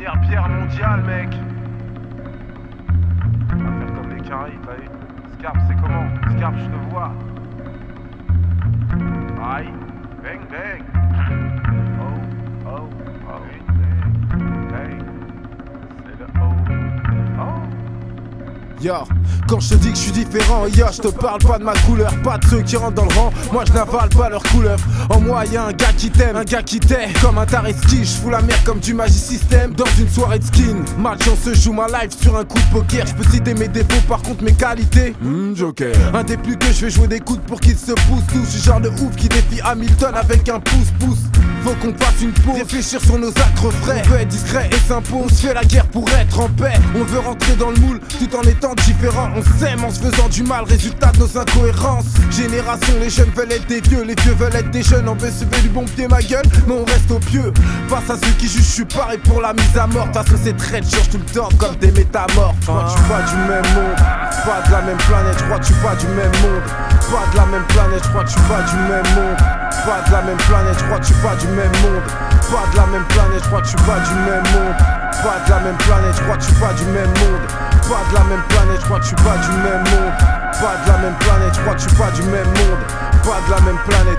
Première bière mondiale, mec. On va faire comme les Caraïbes, t'as vu Scarp, c'est comment? Scarp, je te vois. Aïe, bang, bang. Yo, quand je te dis que je suis différent, yo, je te parle pas de ma couleur, pas de ceux qui rentrent dans le rang. Moi je n'avale pas leur couleur. En moi y'a un gars qui t'aime, un gars qui t'aime. Comme un taré ski, je fous la merde comme du Magic System dans une soirée de skin. On se joue ma life sur un coup de poker. Je peux citer mes défauts, par contre mes qualités. Hmm, joker. Un des plus que je vais jouer des coudes pour qu'ils se poussent tous. Je suis genre de ouf qui défie Hamilton avec un pouce-pouce. Faut qu'on fasse une pause, réfléchir sur nos actes frais. On veut être discret et s'impose. On se fait la guerre pour être en paix. On veut rentrer dans le moule tout en étant différent. On s'aime en se faisant du mal, résultat de nos incohérences. Génération, les jeunes veulent être des vieux, les vieux veulent être des jeunes. On veut se du bon pied, ma gueule, mais on reste au pieux. Face à ceux qui jugent, je suis pareil pour la mise à mort. De toute façon, c'est très change tout le temps comme des métamorphes. Je crois que tu pas du même monde, pas de la même planète. Je crois que tu pas du même monde, pas de la même planète. Je crois que tu pas du même monde, pas de la même planète. Je crois que tu pas du même monde, pas de la même planète. Je crois que tu pas du même monde, pas de la même planète. Je crois que tu pas du même monde, pas de la même planète. Je crois que tu pas du même monde, pas de la même planète. Je crois que tu pas du même monde, pas de la même planète.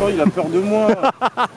Oh, il a peur de moi.